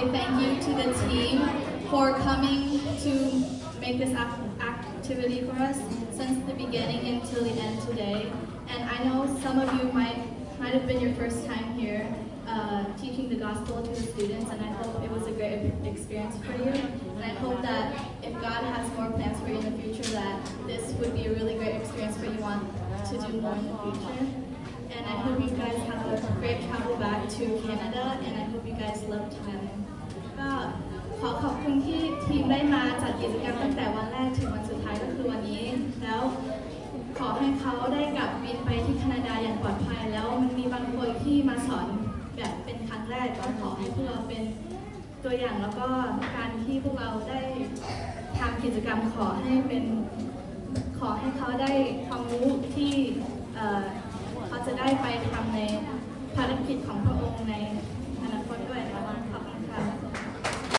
say thank you to the team for coming to make this ac- activity for us since the beginning until the end today. And I know some of you might might have been your first time here uh, teaching the gospel to the students, and I hope it was a great experience for you. And I hope that if God has more plans for you in the future, that this would be a really great experience for you want to do more in the future. And I hope you guys have a great travel back to Canada, and I love Thailand. ก็ขอขอบคุณที่ทีมได้มาจัดกิจกรรมตั้งแต่วันแรกถึงวันสุดท้ายก็คือวันนี้ แล้วขอให้เขาได้กลับบินไปที่แคนาดาอย่างปลอดภัย แล้วมันมีบางคนที่มาสอนแบบเป็นครั้งแรกก็ขอให้พวกเราเป็นตัวอย่างแล้วก็การที่พวกเราได้ทำกิจกรรมขอให้เป็นขอให้เขาได้ความรู้ที่เขาจะได้ไปทำในภารกิจของพระองค์